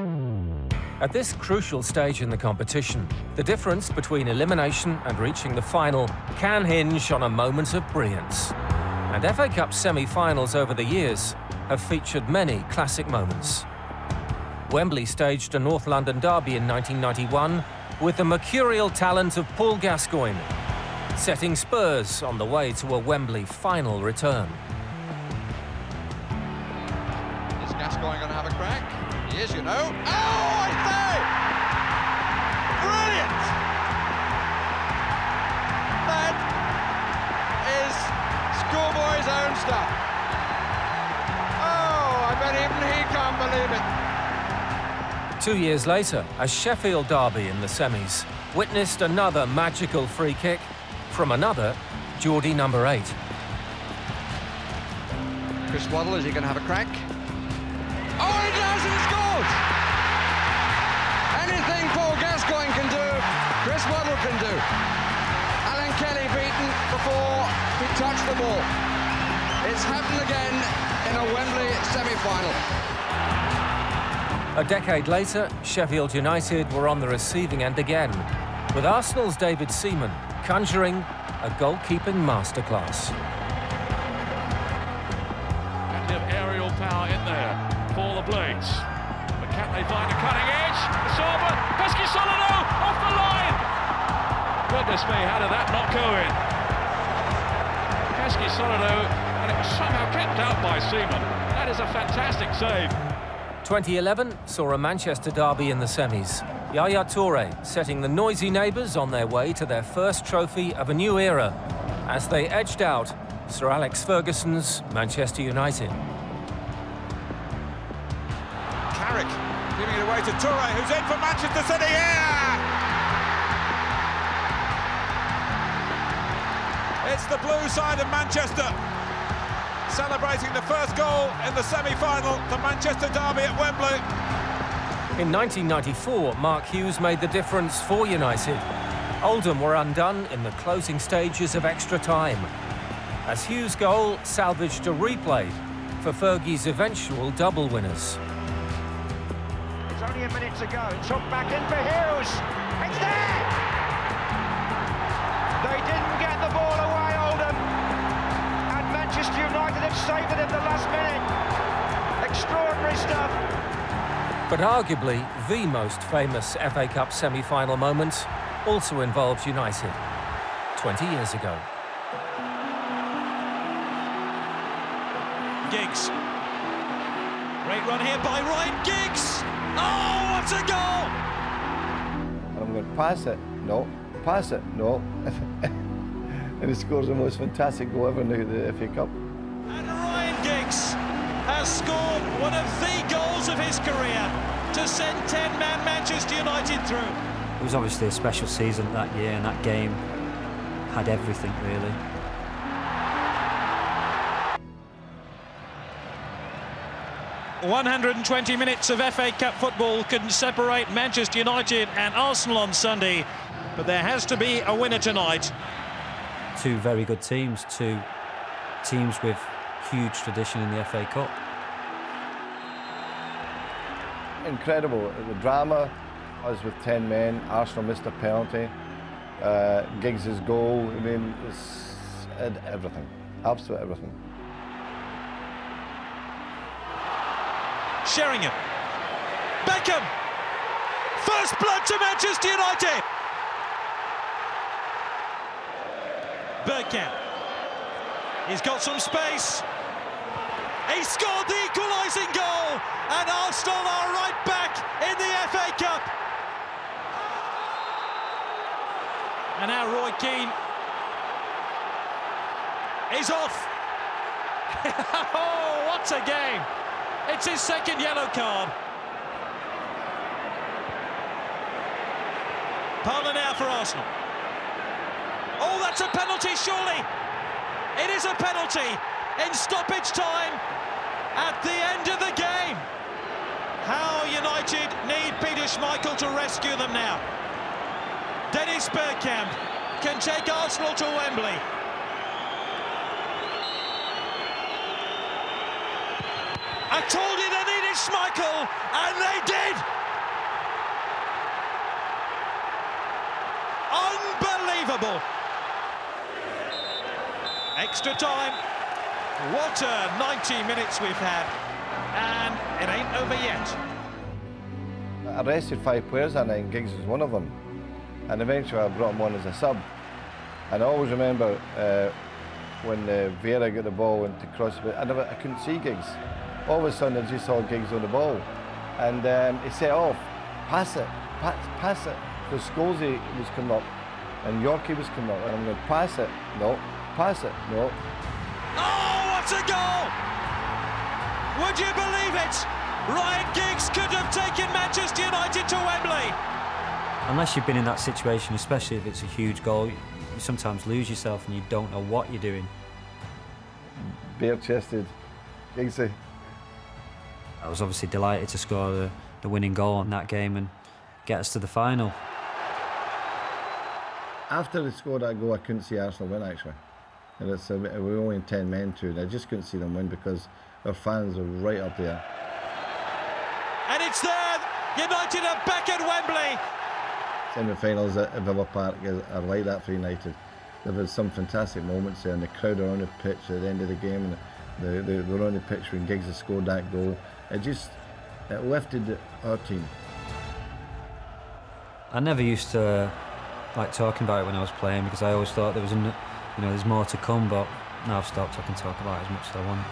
At this crucial stage in the competition, the difference between elimination and reaching the final can hinge on a moment of brilliance. And FA Cup semi-finals over the years have featured many classic moments. Wembley staged a North London derby in 1991 with the mercurial talent of Paul Gascoigne, setting Spurs on the way to a Wembley final return. Is Gascoigne going to have a crack? He is, you know. Oh, I say! Brilliant! That is schoolboy's own stuff. Oh, I bet even he can't believe it. Two years later, a Sheffield derby in the semis witnessed another magical free kick from another Geordie number eight. Chris Waddle, is he going to have a crack? Scores! Anything Paul Gascoigne can do, Chris Waddle can do. Alan Kelly beaten before he touched the ball. It's happened again in a Wembley semi-final. A decade later, Sheffield United were on the receiving end again, with Arsenal's David Seaman conjuring a goalkeeping masterclass. They find a cutting edge? Sorba, Peschisolido off the line! Goodness me, how did that not go in? Peschisolido, and it was somehow kept out by Seaman. That is a fantastic save. 2011 saw a Manchester derby in the semis. Yaya Toure setting the noisy neighbours on their way to their first trophy of a new era as they edged out Sir Alex Ferguson's Manchester United. Giving it away to Toure, who's in for Manchester City. Yeah! It's the blue side of Manchester celebrating the first goal in the semi-final, the Manchester derby at Wembley. In 1994, Mark Hughes made the difference for United. Oldham were undone in the closing stages of extra time, as Hughes' goal salvaged a replay for Fergie's eventual double winners. It's only a minute to go. hooked back in for Hughes. It's there! They didn't get the ball away, Oldham. And Manchester United have saved it in the last minute. Extraordinary stuff. But arguably, the most famous FA Cup semi-final moment also involves United 20 years ago. Giggs. Great run here by Ryan Giggs. Oh, what a goal! I'm going to pass it. No. Pass it. No. and he scores the most fantastic goal ever in the FA Cup. And Ryan Giggs has scored one of the goals of his career to send 10-man Manchester United through. It was obviously a special season that year, and that game had everything, really. One hundred and twenty minutes of FA Cup football can separate Manchester United and Arsenal on Sunday, but there has to be a winner tonight. Two very good teams, two teams with huge tradition in the FA Cup. Incredible. The drama, us with 10 men, Arsenal missed a penalty, uh, Giggs' goal, I mean, it's everything, absolute everything. Sheringham. Beckham. First blood to Manchester United. Bergkamp. He's got some space. He scored the equalising goal, and Arsenal are right back in the FA Cup. And now Roy Keane is off. oh, what a game! It's his second yellow card. Parlour now for Arsenal. Oh, that's a penalty, surely. It is a penalty in stoppage time at the end of the game. How United need Peter Schmeichel to rescue them now. Dennis Bergkamp can take Arsenal to Wembley. I told you they needed Schmeichel, and they did! Unbelievable! Extra time. What a 90 minutes we've had, and it ain't over yet. I arrested five players that night and Giggs was one of them. And eventually I brought him on as a sub. And I always remember uh, when uh, Vieira got the ball and to cross I, never, I couldn't see Giggs. All of a sudden I just saw Giggs on the ball. And um, he set off, pass it, pass, pass it. Because Scholesy was coming up and Yorkie was coming up. And I'm going, pass it, no, pass it, no. Oh, what a goal! Would you believe it? Ryan Giggs could have taken Manchester United to Wembley. Unless you've been in that situation, especially if it's a huge goal, you sometimes lose yourself and you don't know what you're doing. Bare-chested, Giggsy. I was obviously delighted to score the, the winning goal in that game and get us to the final. After they scored that goal, I couldn't see Arsenal win actually. And it's, uh, we were only in 10 men too, and I just couldn't see them win because our fans are right up there. And it's there. United are back at Wembley. Semi-finals at Villa Park are like that for United. There was some fantastic moments there, and the crowd are on the pitch at the end of the game, and they, they, were on the pitch when Giggs had scored that goal. It just it lifted our team. I never used to like talking about it when I was playing because I always thought there was, you know, there's more to come. But now I've stopped. I can talk about it as much as I want.